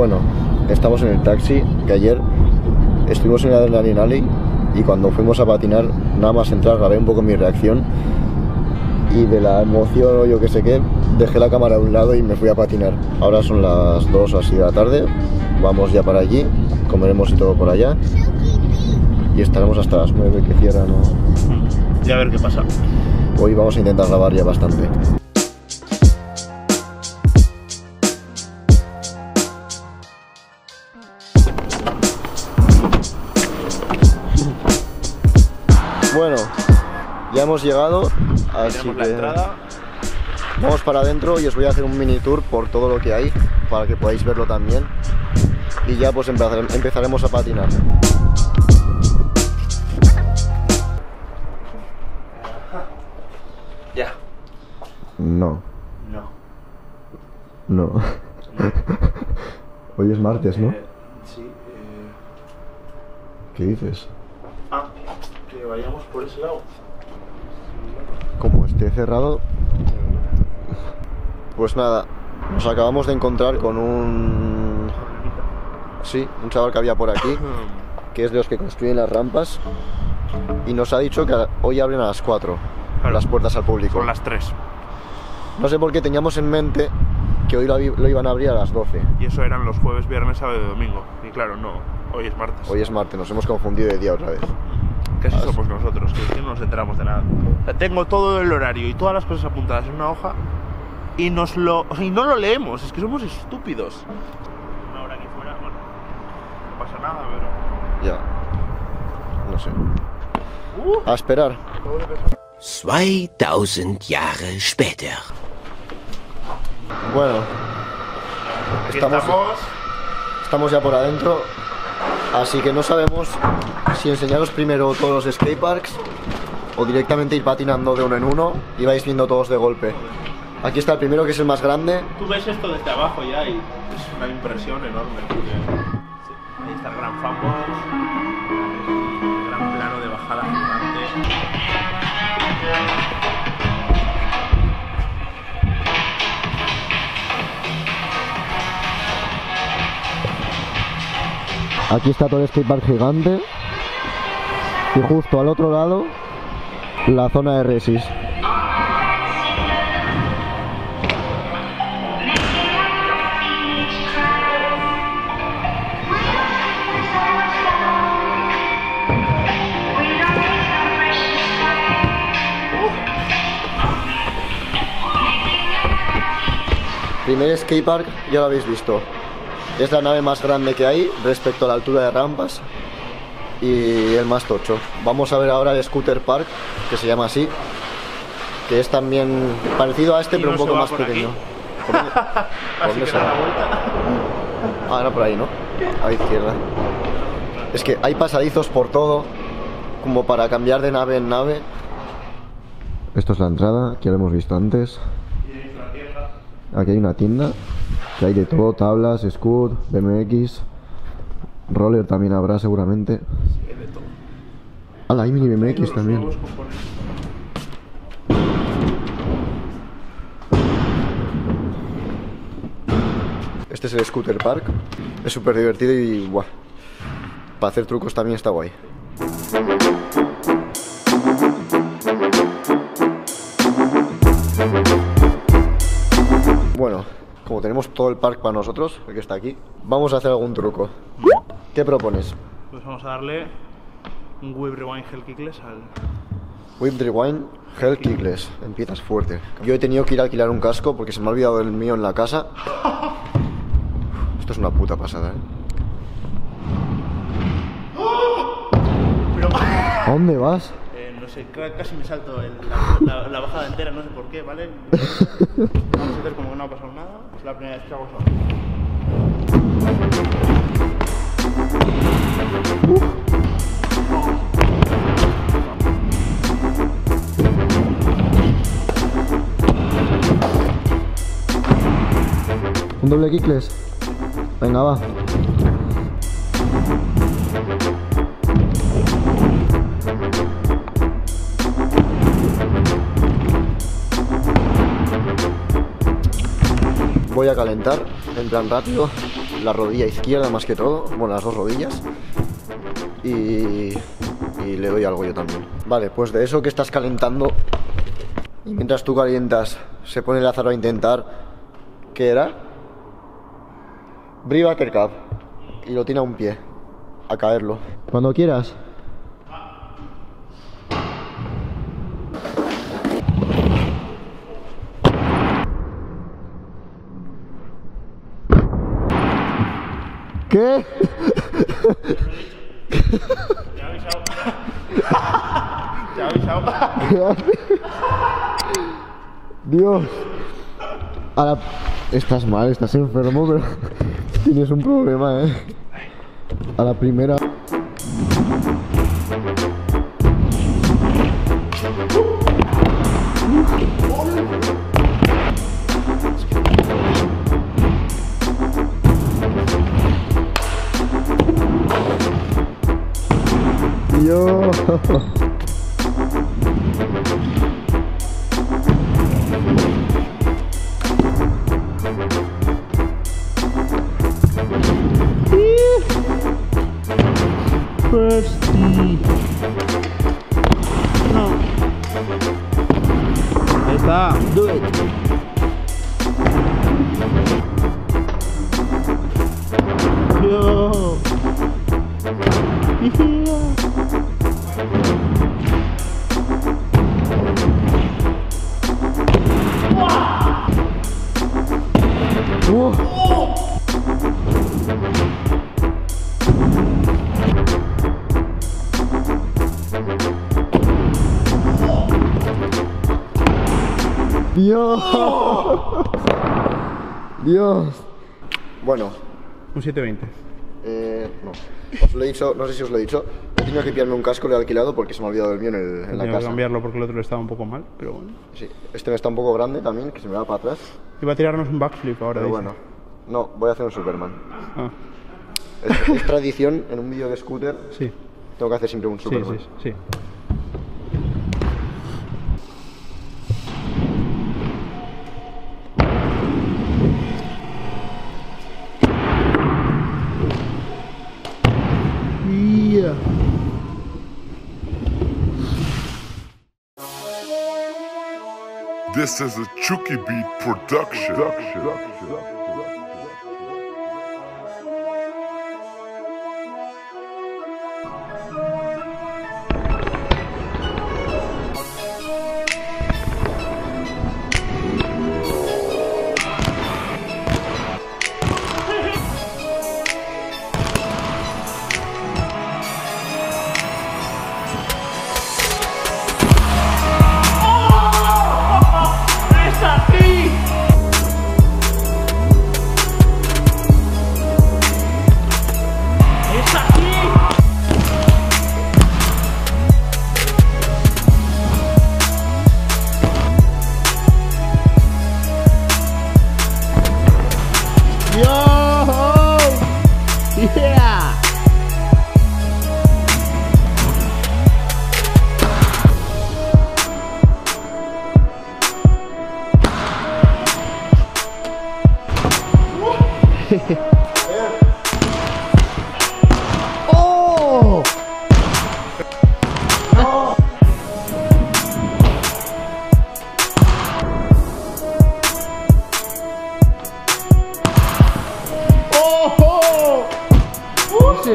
Bueno, estamos en el taxi, que ayer estuvimos en la Adrenaline Alley y cuando fuimos a patinar, nada más entrar grabé un poco mi reacción y de la emoción o yo que sé qué, dejé la cámara a un lado y me fui a patinar. Ahora son las 2 o así de la tarde, vamos ya para allí, comeremos y todo por allá y estaremos hasta las 9 que cierran. ¿no? Y a ver qué pasa. Hoy vamos a intentar grabar ya bastante. Hemos llegado, así que vamos para adentro y os voy a hacer un mini tour por todo lo que hay para que podáis verlo también. Y ya pues empezare- empezaremos a patinar. Ya. No, No. no. Hoy es martes, ¿no? Eh, sí. eh, ¿Qué dices? Ah, que vayamos por ese lado. Esté cerrado. Pues nada, nos acabamos de encontrar con un. Sí, un chaval que había por aquí, que es de los que construyen las rampas. Y nos ha dicho que hoy abren a las 4 Claro. las puertas al público. Son las 3. No sé por qué teníamos en mente que hoy lo, lo iban a abrir a las 12. Y eso eran los jueves, viernes, sábado y domingo. Y claro, no. Hoy es martes. Hoy es martes, nos hemos confundido de día otra vez. Que así somos nosotros, que es que no nos enteramos de nada. O sea, tengo todo el horario y todas las cosas apuntadas en una hoja y nos lo o sea, y no lo leemos, es que somos estúpidos. Una hora aquí fuera, bueno, no pasa nada, pero. Ya. No sé. Uh, A esperar. 2000 Jahre später. Bueno, estamos. Estamos ya por adentro, así que no sabemos si enseñaros primero todos los skateparks o directamente ir patinando de uno en uno y vais viendo todos de golpe. Aquí está el primero que es el más grande. Tú ves esto desde abajo ya y es una impresión enorme. Sí, ahí está el gran Aquí está todo el skatepark gigante y justo al otro lado la zona de resis. Primer skatepark, ya lo habéis visto. Es la nave más grande que hay respecto a la altura de rampas y el más tocho. Vamos a ver ahora el Scooter Park, que se llama así, que es también parecido a este, pero no un poco más pequeño. ¿Por dónde- por se va? Ah, era por ahí, ¿no? A la izquierda. Es que hay pasadizos por todo, como para cambiar de nave en nave. Esto es la entrada, que ya lo hemos visto antes. Aquí hay una tienda, que hay de todo, tablas, scoot, BMX, roller también habrá seguramente. Ah, hay mini BMX también. Este es el Scooter Park. Es súper divertido y buah. Para hacer trucos también está guay. Como tenemos todo el parque para nosotros, el que está aquí, vamos a hacer algún truco. ¿Qué propones? Pues vamos a darle un whip rewind hell kickless al. Whip Rewind, Hell Kickless. Empiezas fuerte. Yo he tenido que ir a alquilar un casco porque se me ha olvidado el mío en la casa. Esto es una puta pasada, ¿eh? Pero. ¿A dónde vas? Eh, no sé, ca- casi me salto el- la, la- la bajada entera, no sé por qué, ¿vale? Vamos a hacer como que no ha pasado nada. Es la primera vez que hago. ¿Un doble kickless? Venga, va. Voy a calentar, en plan rápido. la rodilla izquierda más que todo, bueno, las dos rodillas. Y, y le doy algo yo también. Vale, pues de eso que estás calentando y mientras tú calientas, se pone Lázaro a intentar. ¿Qué era? Brie Buttercup. Y lo tiene a un pie. A caerlo. Cuando quieras. ¿Qué? Te ha avisado. Te ha avisado. Dios. Ahora estás mal, estás enfermo, pero tienes un problema, ¿eh? A la primera. Dios. No. Ahí está. Do it. Yo. Dios. Dios. Bueno, Un 720. eh, no. Os lo he dicho, no sé si os lo he dicho. He tenido que pillarme un casco, lo he alquilado porque se me ha olvidado el mío en, el- en la Tengo que casa. cambiarlo porque el otro estaba un poco mal, pero bueno. Sí, este me está un poco grande también, que se me va para atrás. Iba a tirarnos un backflip ahora. Pero dice. bueno, no, voy a hacer un Superman. Ah, Es, es tradición en un vídeo de scooter, sí, tengo que hacer siempre un sí, Superman. sí, sí. Yeah. This is a Chucky Beat production. ¡Es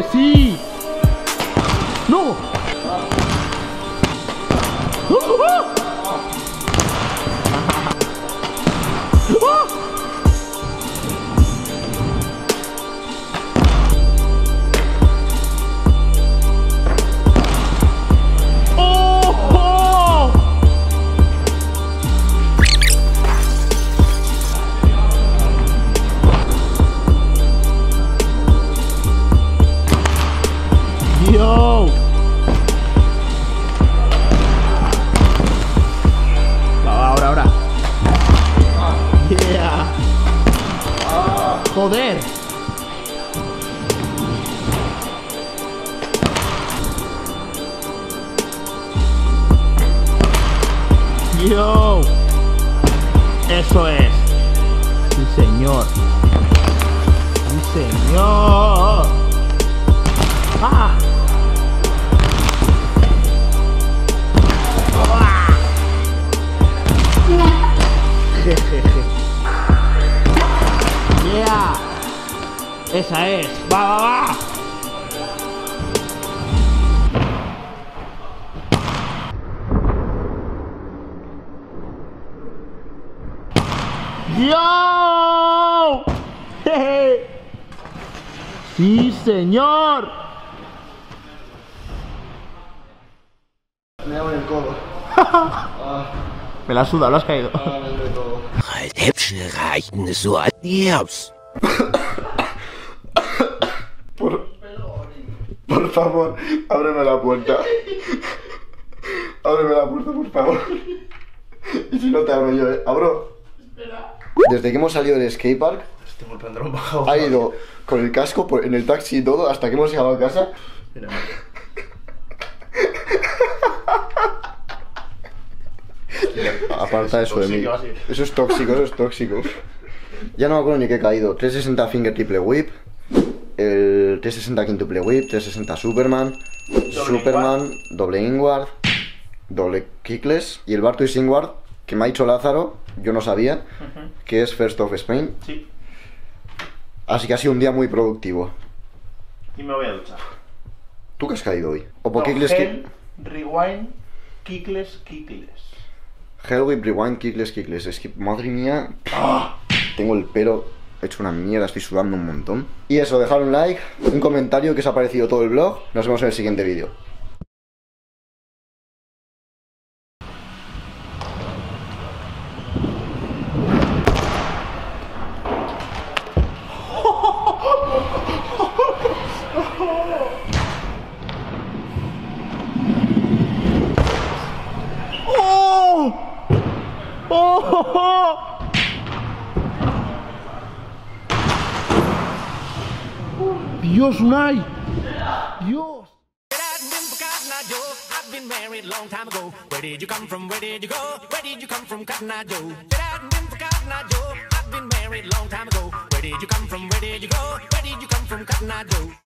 sí! Yo. Eso es. Sí, señor. Sí, señor! ¡Ah! Jejeje. ¡Yeah! ¡Esa es! ¡Va, va, va! ¡Yo! Jeje. ¡Sí, señor! Me hago en el codo. Me la suda, lo has caído. Ah, me die Haus. Por, por favor, ábreme la puerta. Ábreme la puerta, por favor. Y si no te abro yo, ¿eh? Abro. Desde que hemos salido del skatepark, ha ido con el casco por- en el taxi y todo hasta que hemos llegado a casa. Mira. Aparta eso de mí. así. Eso es tóxico, eso es tóxico. Ya no me acuerdo ni qué he caído. 360 finger triple whip. El 360 quintuple whip. 360 Superman. Superman. Doble inward. Doble kickless. Y el bar twist inward que me ha dicho Lázaro. Yo no sabía. Que es First of Spain. Sí. Así que ha sido un día muy productivo. Y me voy a duchar. ¿Tú qué has caído hoy? O por No, kick. rewind, kickless, kickless. Hell rewind, kickless, kickless. Es que, madre mía. Tengo el pelo hecho una mierda, estoy sudando un montón. Y eso, dejar un like, un comentario que os ha parecido todo el blog. Nos vemos en el siguiente vídeo. ¡Dios, Unai! ¡Dios! Been married long time ago. Where did you come from? Where did you go? Where did you come from, Joe? Been for Joe. I've been married long time ago. Where did you come from? Where did you go? Where did you come from, Joe?